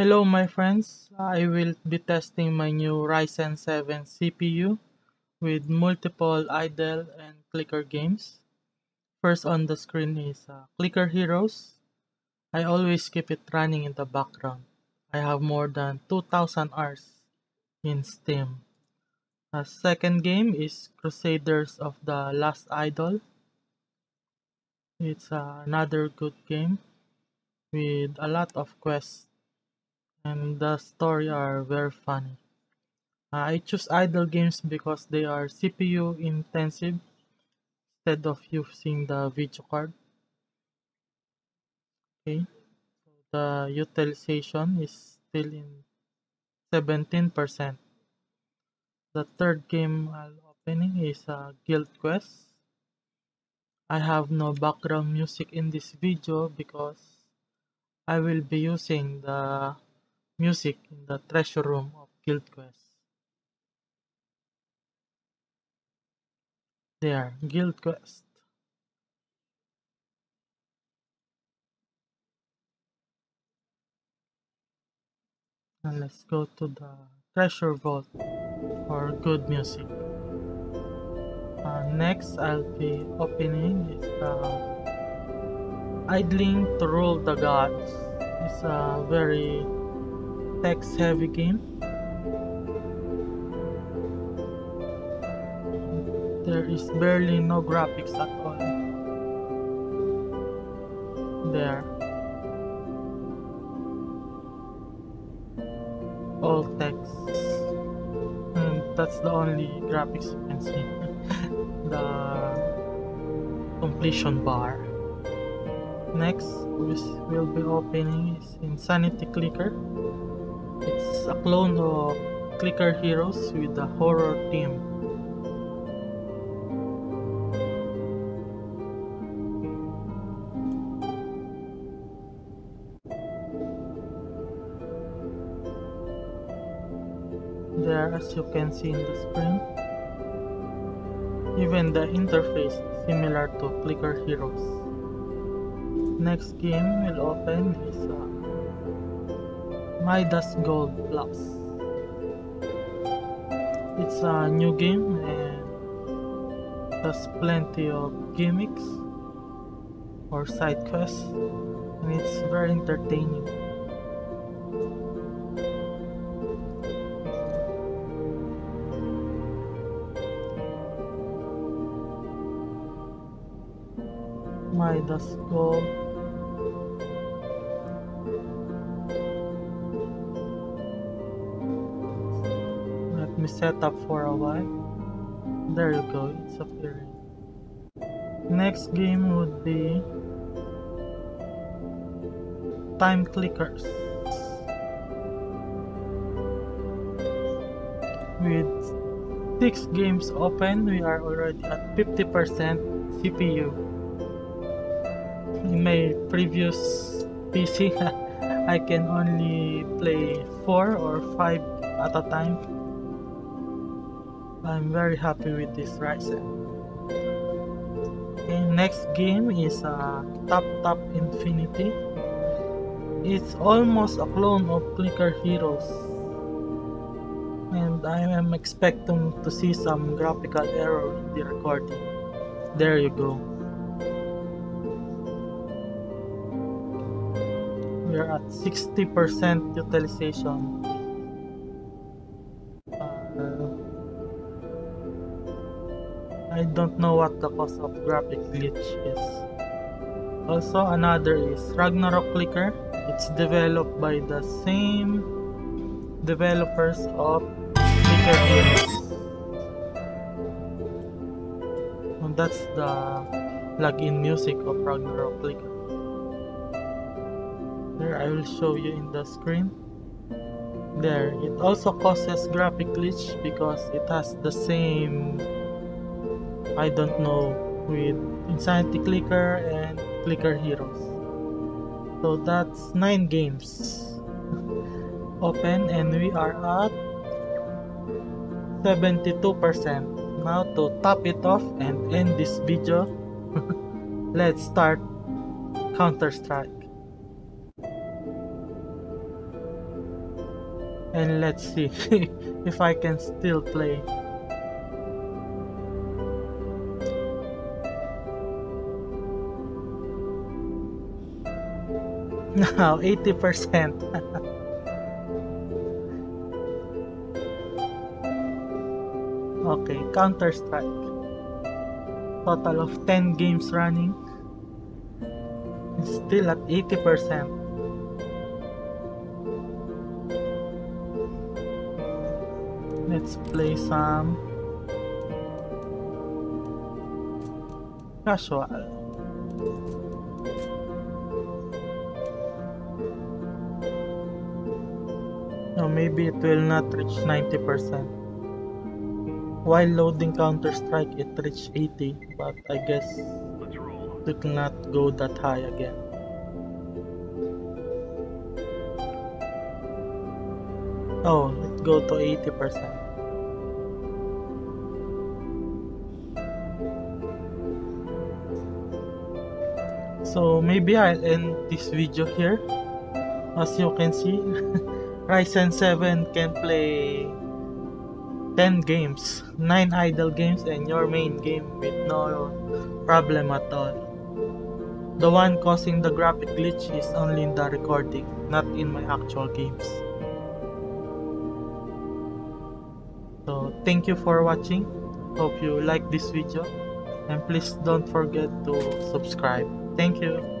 Hello my friends, I will be testing my new Ryzen 7 CPU with multiple idle and clicker games. First on the screen is uh, Clicker Heroes. I always keep it running in the background. I have more than 2000 hours in Steam. The second game is Crusaders of the Lost Idol. It's uh, another good game with a lot of quests and the story are very funny. Uh, I choose idle games because they are CPU intensive instead of using the video card. Okay, so the utilization is still in 17%. The third game I'll opening is uh, Guild Quest. I have no background music in this video because I will be using the music in the treasure room of Guild Quest. There, Guild Quest. And let's go to the treasure vault for good music. Uh, next, I'll be opening is the Idling to Rule the Gods. It's a very text heavy game. There is barely no graphics at all. There. All text. And that's the only graphics you can see. the completion bar. Next, we'll be opening is Insanity Clicker. A clone of Clicker Heroes with a horror theme. There as you can see in the screen. Even the interface similar to Clicker Heroes. Next game we'll open is uh, Midas Gold Plus. It's a new game and has plenty of gimmicks or side quests and it's very entertaining. Midas Gold set up for a while. There you go, it's appearing. Next game would be Time Clickers. With 6 games open, we are already at 50% CPU. In my previous PC, I can only play 4 or 5 at a time I'm very happy with this Ryzen. Okay, next game is uh, Tap Tap Infinity. It's almost a clone of Clicker Heroes. And I am expecting to see some graphical error in the recording. There you go. We're at 60% utilization I don't know what the cause of graphic glitch is. Also another is Ragnarok Clicker. It's developed by the same developers of Clicker Heroes. And that's the plugin music of Ragnarok Clicker. There I will show you in the screen. There, it also causes graphic glitch because it has the same I don't know with Insanity Clicker and Clicker Heroes. So that's 9 games open and we are at 72%. Now to top it off and end this video, let's start Counter-Strike. and let's see if I can still play. Now 80%. Okay, Counter Strike. Total of 10 games running. Still at 80%. Let's play some casual. Maybe it will not reach 90%. While loading Counter-Strike, it reached 80, but I guess it will not go that high again. Oh, it go to 80%. So maybe I'll end this video here. As you can see, Ryzen 7 can play 10 games, 9 idle games and your main game with no problem at all. The one causing the graphic glitch is only in the recording, not in my actual games. So thank you for watching, hope you like this video and please don't forget to subscribe. Thank you.